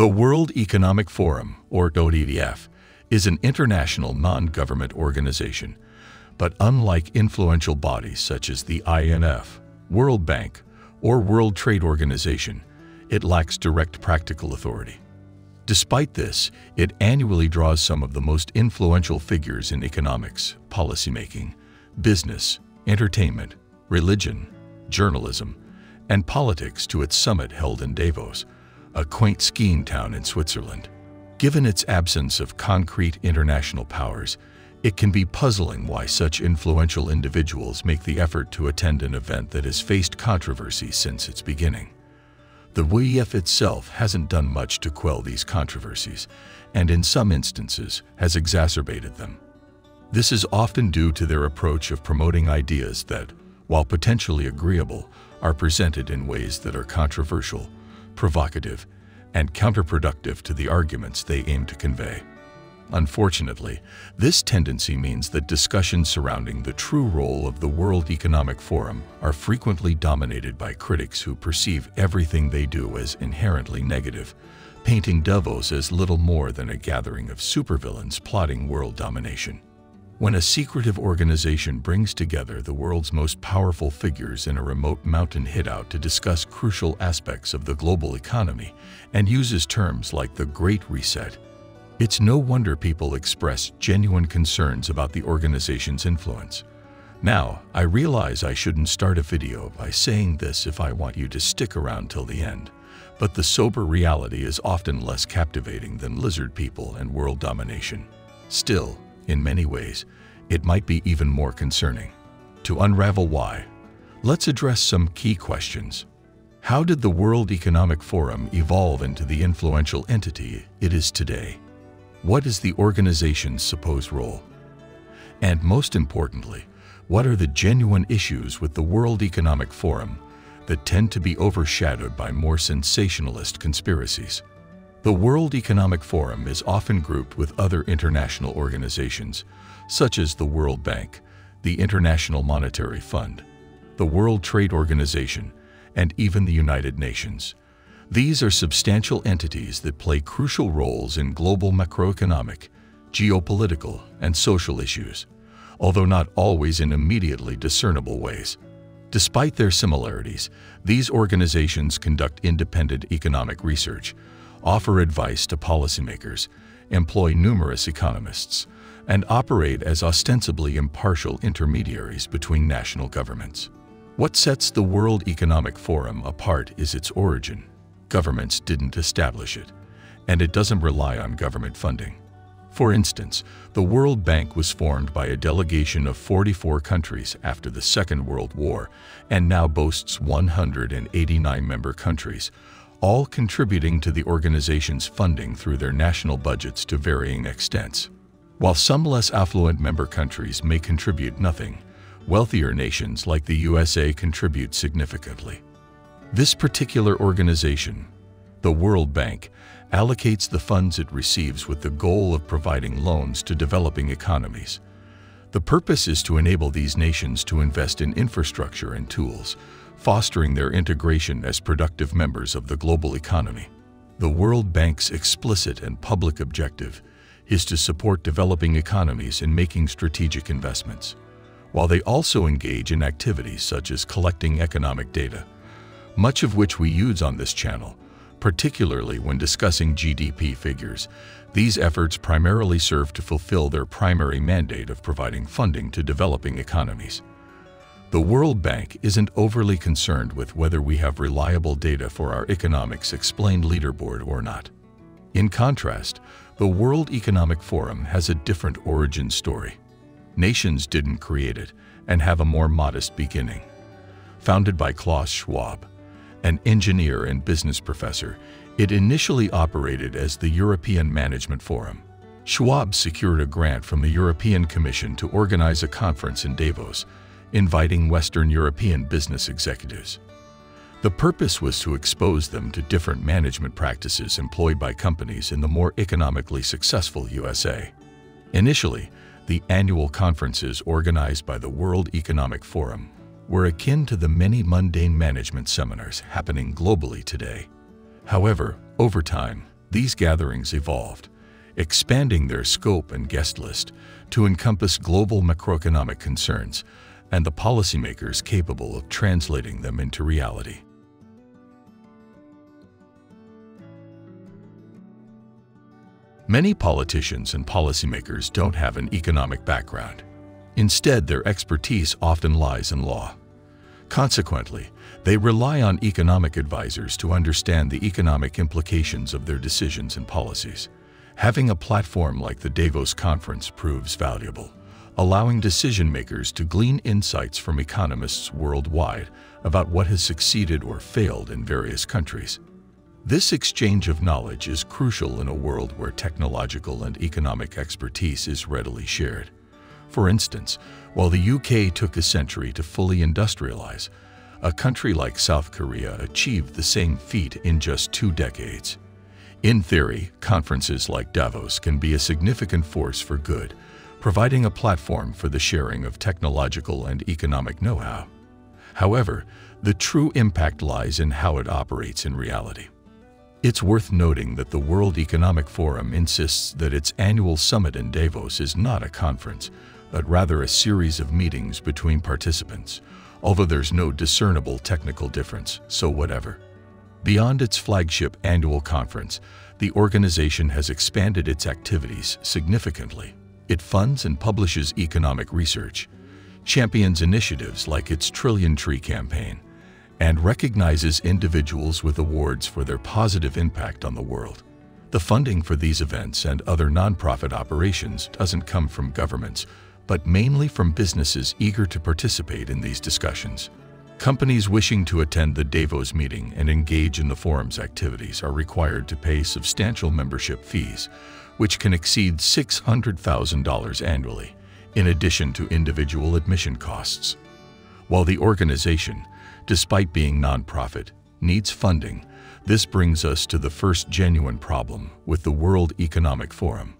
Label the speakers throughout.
Speaker 1: The World Economic Forum, or WEF, is an international non-government organization, but unlike influential bodies such as the IMF, World Bank, or World Trade Organization, it lacks direct practical authority. Despite this, it annually draws some of the most influential figures in economics, policymaking, business, entertainment, religion, journalism, and politics to its summit held in Davos, a quaint skiing town in Switzerland. Given its absence of concrete international powers, it can be puzzling why such influential individuals make the effort to attend an event that has faced controversy since its beginning. The WEF itself hasn't done much to quell these controversies, and in some instances has exacerbated them. This is often due to their approach of promoting ideas that, while potentially agreeable, are presented in ways that are controversial provocative, and counterproductive to the arguments they aim to convey. Unfortunately, this tendency means that discussions surrounding the true role of the World Economic Forum are frequently dominated by critics who perceive everything they do as inherently negative, painting Davos as little more than a gathering of supervillains plotting world domination. When a secretive organization brings together the world's most powerful figures in a remote mountain hideout to discuss crucial aspects of the global economy and uses terms like the Great Reset, it's no wonder people express genuine concerns about the organization's influence. Now, I realize I shouldn't start a video by saying this if I want you to stick around till the end, but the sober reality is often less captivating than lizard people and world domination. Still, in many ways, it might be even more concerning. To unravel why, let's address some key questions. How did the World Economic Forum evolve into the influential entity it is today? What is the organization's supposed role? And most importantly, what are the genuine issues with the World Economic Forum that tend to be overshadowed by more sensationalist conspiracies? The World Economic Forum is often grouped with other international organizations, such as the World Bank, the International Monetary Fund, the World Trade Organization, and even the United Nations. These are substantial entities that play crucial roles in global macroeconomic, geopolitical, and social issues, although not always in immediately discernible ways. Despite their similarities, these organizations conduct independent economic research, offer advice to policymakers, employ numerous economists, and operate as ostensibly impartial intermediaries between national governments. What sets the World Economic Forum apart is its origin. Governments didn't establish it, and it doesn't rely on government funding. For instance, the World Bank was formed by a delegation of 44 countries after the Second World War and now boasts 189 member countries, all contributing to the organization's funding through their national budgets to varying extents. While some less affluent member countries may contribute nothing, wealthier nations like the USA contribute significantly. This particular organization, the World Bank, allocates the funds it receives with the goal of providing loans to developing economies. The purpose is to enable these nations to invest in infrastructure and tools, fostering their integration as productive members of the global economy. The World Bank's explicit and public objective is to support developing economies in making strategic investments, while they also engage in activities such as collecting economic data, much of which we use on this channel, particularly when discussing GDP figures. These efforts primarily serve to fulfill their primary mandate of providing funding to developing economies. The World Bank isn't overly concerned with whether we have reliable data for our economics explained leaderboard or not. In contrast, the World Economic Forum has a different origin story. Nations didn't create it and have a more modest beginning. Founded by Klaus Schwab, an engineer and business professor, it initially operated as the European Management Forum. Schwab secured a grant from the European Commission to organize a conference in Davos inviting Western European business executives. The purpose was to expose them to different management practices employed by companies in the more economically successful USA. Initially, the annual conferences organized by the World Economic Forum were akin to the many mundane management seminars happening globally today. However, over time, These gatherings evolved, expanding their scope and guest list to encompass global macroeconomic concerns and the policymakers capable of translating them into reality. Many politicians and policymakers don't have an economic background. Instead, their expertise often lies in law. Consequently, they rely on economic advisors to understand the economic implications of their decisions and policies. Having a platform like the Davos Conference proves valuable, allowing decision makers to glean insights from economists worldwide about what has succeeded or failed in various countries. This exchange of knowledge is crucial in a world where technological and economic expertise is readily shared. For instance, while the UK took a century to fully industrialize, a country like South Korea achieved the same feat in just two decades. In theory, conferences like Davos can be a significant force for good, providing a platform for the sharing of technological and economic know-how. However, the true impact lies in how it operates in reality. It's worth noting that the World Economic Forum insists that its annual summit in Davos is not a conference, but rather a series of meetings between participants, although there's no discernible technical difference, so whatever. Beyond its flagship annual conference, the organization has expanded its activities significantly. It funds and publishes economic research, champions initiatives like its Trillion Tree campaign, and recognizes individuals with awards for their positive impact on the world. The funding for these events and other nonprofit operations doesn't come from governments, but mainly from businesses eager to participate in these discussions. Companies wishing to attend the Davos meeting and engage in the forum's activities are required to pay substantial membership fees, which can exceed $600,000 annually, in addition to individual admission costs. While the organization, despite being nonprofit, needs funding, this brings us to the first genuine problem with the World Economic Forum.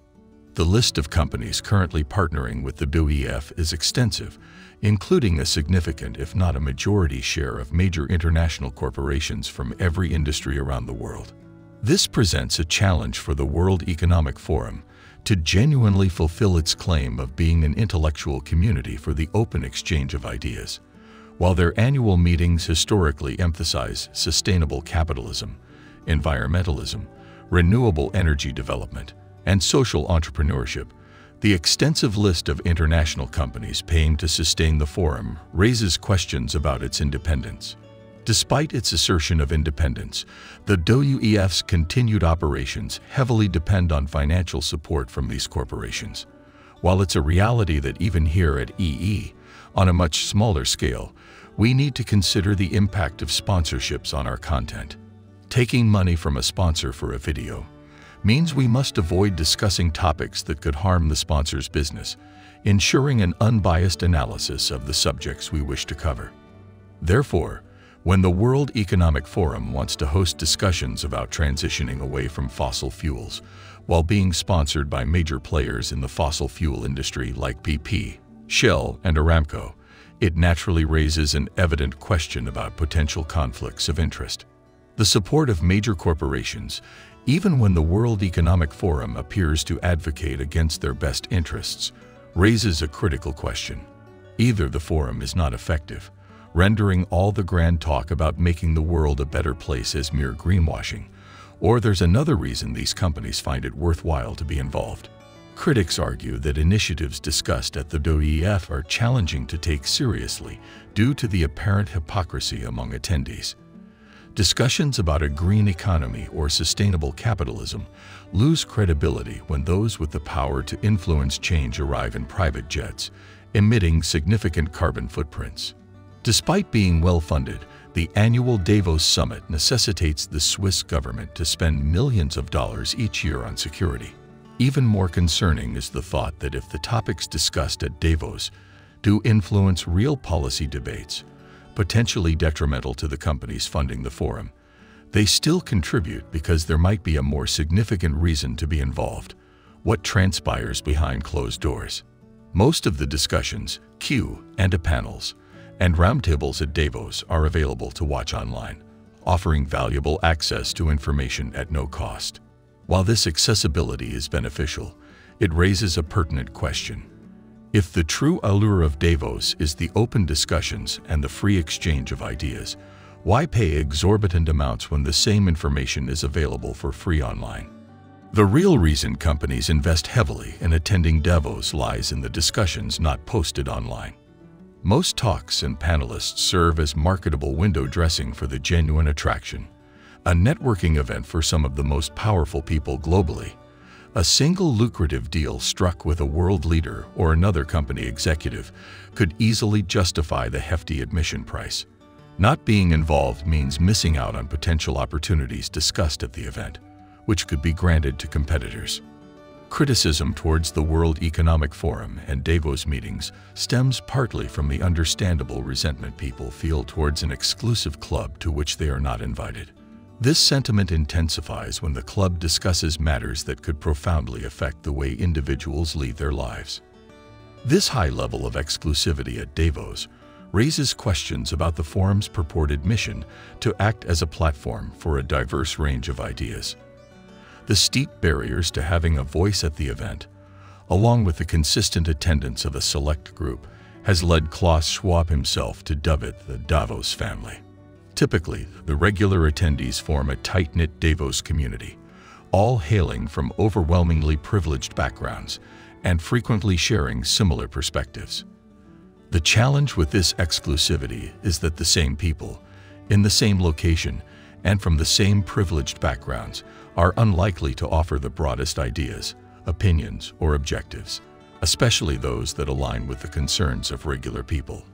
Speaker 1: The list of companies currently partnering with the WEF is extensive, including a significant, if not a majority share of major international corporations from every industry around the world. This presents a challenge for the World Economic Forum to genuinely fulfill its claim of being an intellectual community for the open exchange of ideas. While their annual meetings historically emphasize sustainable capitalism, environmentalism, renewable energy development, and social entrepreneurship, the extensive list of international companies paying to sustain the forum raises questions about its independence. Despite its assertion of independence, the WEF's continued operations heavily depend on financial support from these corporations. While it's a reality that even here at EE, on a much smaller scale, we need to consider the impact of sponsorships on our content. Taking money from a sponsor for a video means we must avoid discussing topics that could harm the sponsor's business, ensuring an unbiased analysis of the subjects we wish to cover. Therefore, when the World Economic Forum wants to host discussions about transitioning away from fossil fuels, while being sponsored by major players in the fossil fuel industry like BP, Shell, and Aramco, it naturally raises an evident question about potential conflicts of interest. The support of major corporations, even when the World Economic Forum appears to advocate against their best interests, raises a critical question. Either the forum is not effective, rendering all the grand talk about making the world a better place as mere greenwashing, or there's another reason these companies find it worthwhile to be involved. Critics argue that initiatives discussed at the WEF are challenging to take seriously due to the apparent hypocrisy among attendees. Discussions about a green economy or sustainable capitalism lose credibility when those with the power to influence change arrive in private jets, emitting significant carbon footprints. Despite being well-funded, the annual Davos Summit necessitates the Swiss government to spend millions of dollars each year on security. Even more concerning is the thought that if the topics discussed at Davos do influence real policy debates, potentially detrimental to the companies funding the forum, they still contribute because there might be a more significant reason to be involved, what transpires behind closed doors. Most of the discussions, Q and A panels, and roundtables at Davos are available to watch online, offering valuable access to information at no cost. While this accessibility is beneficial, it raises a pertinent question. If the true allure of Davos is the open discussions and the free exchange of ideas, why pay exorbitant amounts when the same information is available for free online? The real reason companies invest heavily in attending Davos lies in the discussions not posted online. Most talks and panelists serve as marketable window dressing for the genuine attraction, a networking event for some of the most powerful people globally. A single lucrative deal struck with a world leader or another company executive could easily justify the hefty admission price. Not being involved means missing out on potential opportunities discussed at the event, which could be granted to competitors. Criticism towards the World Economic Forum and Davos meetings stems partly from the understandable resentment people feel towards an exclusive club to which they are not invited. This sentiment intensifies when the club discusses matters that could profoundly affect the way individuals lead their lives. This high level of exclusivity at Davos raises questions about the forum's purported mission to act as a platform for a diverse range of ideas. The steep barriers to having a voice at the event, along with the consistent attendance of a select group, has led Klaus Schwab himself to dub it the Davos family. Typically, the regular attendees form a tight-knit Davos community, all hailing from overwhelmingly privileged backgrounds and frequently sharing similar perspectives. The challenge with this exclusivity is that the same people, in the same location, and from the same privileged backgrounds are unlikely to offer the broadest ideas, opinions, or objectives, especially those that align with the concerns of regular people.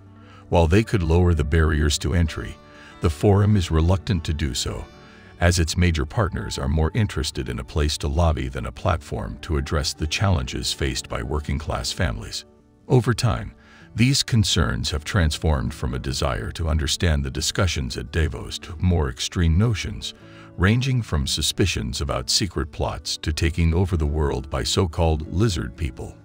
Speaker 1: While they could lower the barriers to entry, the forum is reluctant to do so, as its major partners are more interested in a place to lobby than a platform to address the challenges faced by working-class families. Over time, these concerns have transformed from a desire to understand the discussions at Davos to more extreme notions, ranging from suspicions about secret plots to taking over the world by so-called lizard people.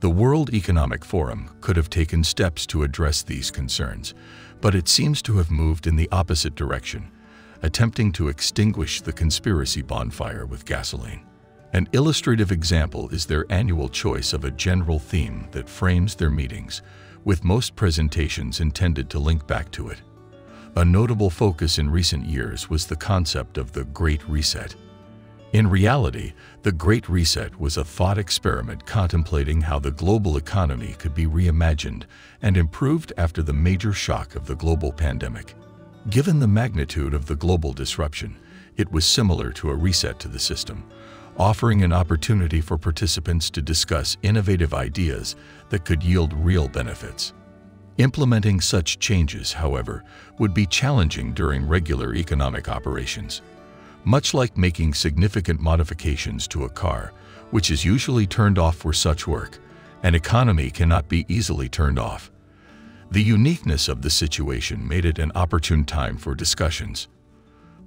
Speaker 1: The World Economic Forum could have taken steps to address these concerns, but it seems to have moved in the opposite direction, attempting to extinguish the conspiracy bonfire with gasoline. An illustrative example is their annual choice of a general theme that frames their meetings, with most presentations intended to link back to it. A notable focus in recent years was the concept of the Great Reset. In reality, the Great Reset was a thought experiment contemplating how the global economy could be reimagined and improved after the major shock of the global pandemic. Given the magnitude of the global disruption, it was similar to a reset to the system, offering an opportunity for participants to discuss innovative ideas that could yield real benefits. Implementing such changes, however, would be challenging during regular economic operations. Much like making significant modifications to a car, which is usually turned off for such work, an economy cannot be easily turned off. The uniqueness of the situation made it an opportune time for discussions.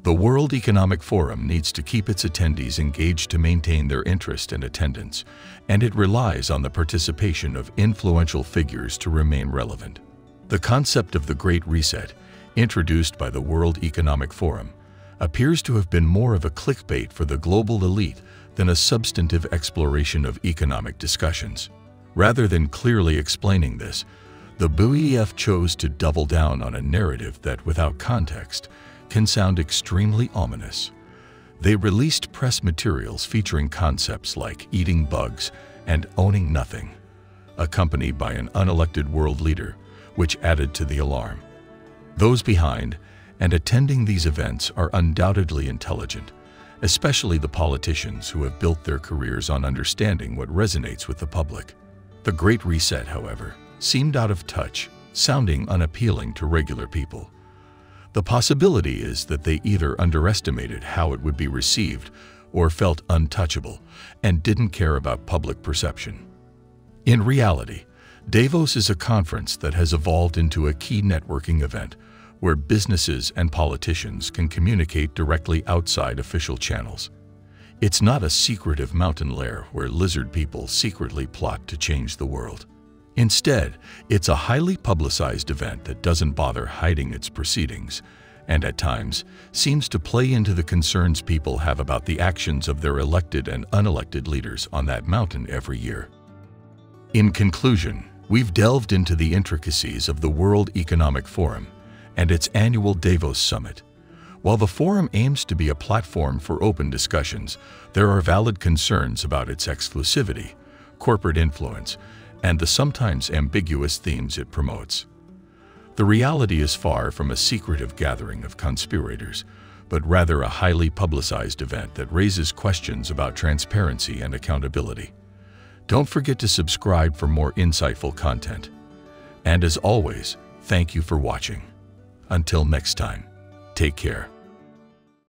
Speaker 1: The World Economic Forum needs to keep its attendees engaged to maintain their interest and attendance, and it relies on the participation of influential figures to remain relevant. The concept of the Great Reset, introduced by the World Economic Forum, appears to have been more of a clickbait for the global elite than a substantive exploration of economic discussions. Rather than clearly explaining this, the WEF chose to double down on a narrative that, without context, can sound extremely ominous. They released press materials featuring concepts like eating bugs and owning nothing, accompanied by an unelected world leader, which added to the alarm. Those behind and attending these events are undoubtedly intelligent, especially the politicians who have built their careers on understanding what resonates with the public. The Great Reset, however, seemed out of touch, sounding unappealing to regular people. The possibility is that they either underestimated how it would be received or felt untouchable and didn't care about public perception. In reality, Davos is a conference that has evolved into a key networking event where businesses and politicians can communicate directly outside official channels. It's not a secretive mountain lair where lizard people secretly plot to change the world. Instead, it's a highly publicized event that doesn't bother hiding its proceedings and at times seems to play into the concerns people have about the actions of their elected and unelected leaders on that mountain every year. In conclusion, we've delved into the intricacies of the World Economic Forum and its annual Davos Summit. While the forum aims to be a platform for open discussions, there are valid concerns about its exclusivity, corporate influence, and the sometimes ambiguous themes it promotes. The reality is far from a secretive gathering of conspirators, but rather a highly publicized event that raises questions about transparency and accountability. Don't forget to subscribe for more insightful content. And as always, thank you for watching. Until next time, take care.